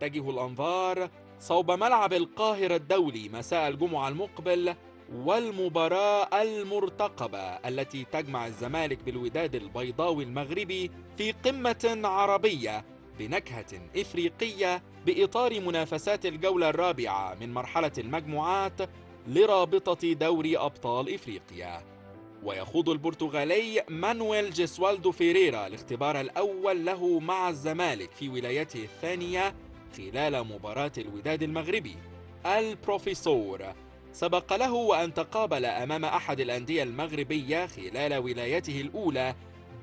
تتجه الأنظار صوب ملعب القاهرة الدولي مساء الجمعة المقبل والمباراة المرتقبة التي تجمع الزمالك بالوداد البيضاوي المغربي في قمة عربية بنكهة إفريقية بإطار منافسات الجولة الرابعة من مرحلة المجموعات لرابطة دوري أبطال إفريقيا. ويخوض البرتغالي مانويل جيسوالدو فيريرا الاختبار الأول له مع الزمالك في ولايته الثانية خلال مباراة الوداد المغربي. البروفيسور سبق له أن تقابل أمام أحد الأندية المغربية خلال ولايته الأولى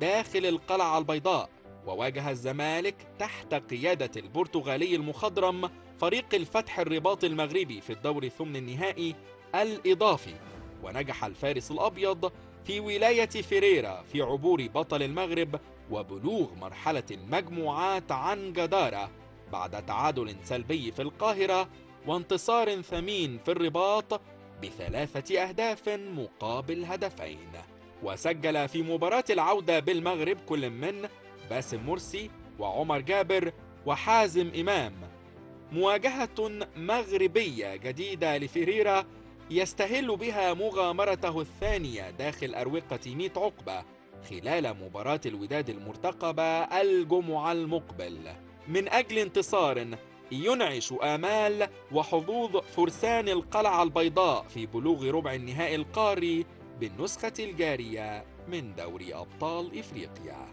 داخل القلعة البيضاء وواجه الزمالك تحت قيادة البرتغالي المخضرم فريق الفتح الرباط المغربي في الدور الثمن النهائي الإضافي. ونجح الفارس الأبيض في ولاية فيريرا في عبور بطل المغرب وبلوغ مرحلة المجموعات عن جدارة. بعد تعادل سلبي في القاهرة وانتصار ثمين في الرباط بثلاثة أهداف مقابل هدفين. وسجل في مباراة العودة بالمغرب كل من باسم مرسي وعمر جابر وحازم إمام. مواجهة مغربية جديدة لفيريرا يستهل بها مغامرته الثانية داخل أروقة ميت عقبة خلال مباراة الوداد المرتقبة الجمعة المقبل. من أجل انتصار ينعش آمال وحظوظ فرسان القلعة البيضاء في بلوغ ربع النهائي القاري بالنسخة الجارية من دوري أبطال إفريقيا.